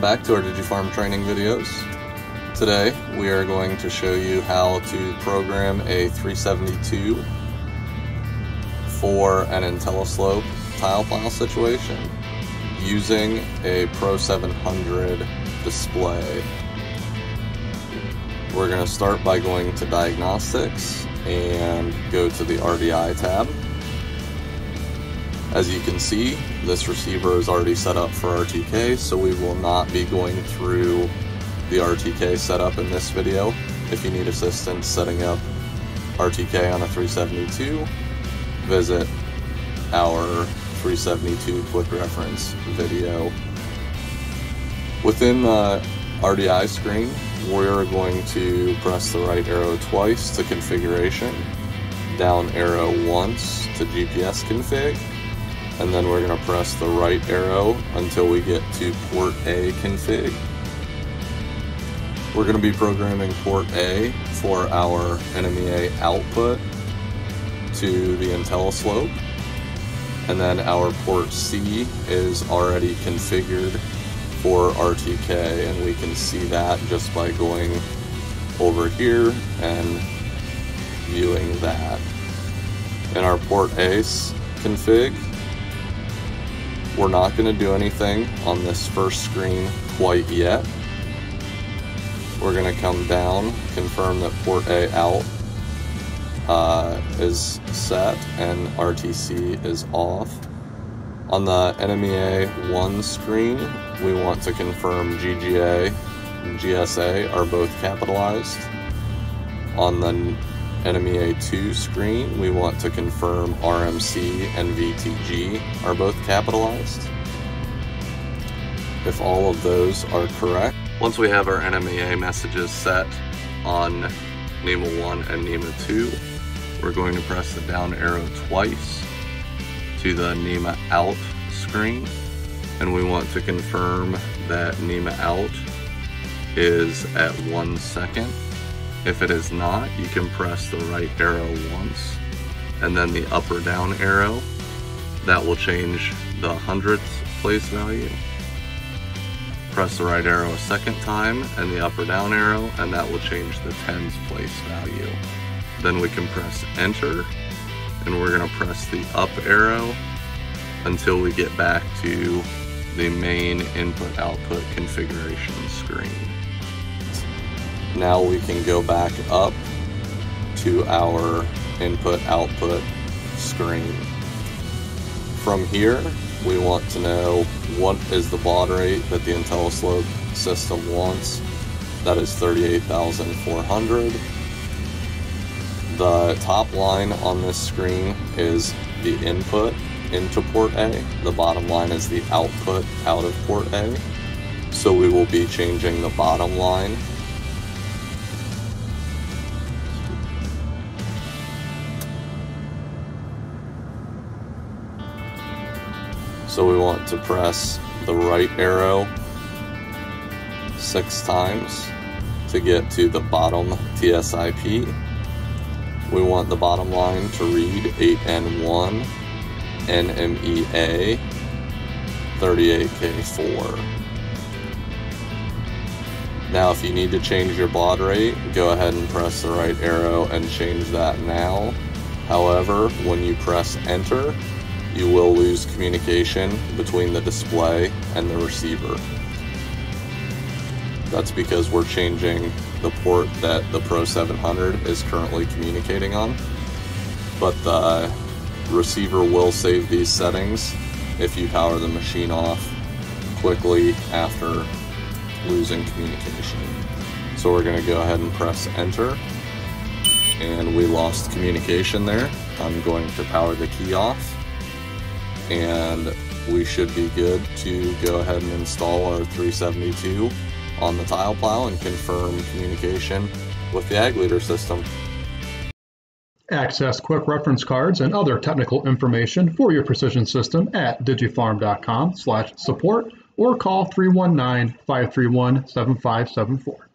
back to our DigiFarm training videos. Today we are going to show you how to program a 372 for an IntelliSlope tile plow situation using a Pro 700 display. We're going to start by going to Diagnostics and go to the RDI tab. As you can see, this receiver is already set up for RTK, so we will not be going through the RTK setup in this video. If you need assistance setting up RTK on a 372, visit our 372 quick reference video. Within the RDI screen, we're going to press the right arrow twice to configuration, down arrow once to GPS config, and then we're going to press the right arrow until we get to port A config. We're going to be programming port A for our NMEA output to the IntelliSlope, and then our port C is already configured for RTK, and we can see that just by going over here and viewing that. In our port A config, we're not going to do anything on this first screen quite yet. We're going to come down, confirm that port A out uh, is set and RTC is off. On the NMEA 1 screen, we want to confirm GGA and GSA are both capitalized. On the NMEA 2 screen, we want to confirm RMC and VTG are both capitalized. If all of those are correct, once we have our NMEA messages set on NMEA 1 and NMEA 2, we're going to press the down arrow twice to the NMEA out screen and we want to confirm that NMEA out is at one second if it is not, you can press the right arrow once and then the up or down arrow. That will change the hundredths place value. Press the right arrow a second time and the up or down arrow and that will change the tens place value. Then we can press enter and we're going to press the up arrow until we get back to the main input output configuration screen. Now we can go back up to our input output screen. From here, we want to know what is the baud rate that the IntelliSlope system wants. That is 38,400. The top line on this screen is the input into port A. The bottom line is the output out of port A. So we will be changing the bottom line So we want to press the right arrow six times to get to the bottom TSIP. We want the bottom line to read 8N1 NMEA 38K4. Now if you need to change your baud rate, go ahead and press the right arrow and change that now. However, when you press enter, you will lose communication between the display and the receiver. That's because we're changing the port that the Pro 700 is currently communicating on. But the receiver will save these settings if you power the machine off quickly after losing communication. So we're going to go ahead and press enter. And we lost communication there. I'm going to power the key off and we should be good to go ahead and install our 372 on the tile plow and confirm communication with the Ag Leader system. Access quick reference cards and other technical information for your precision system at digifarm.com slash support or call 319-531-7574.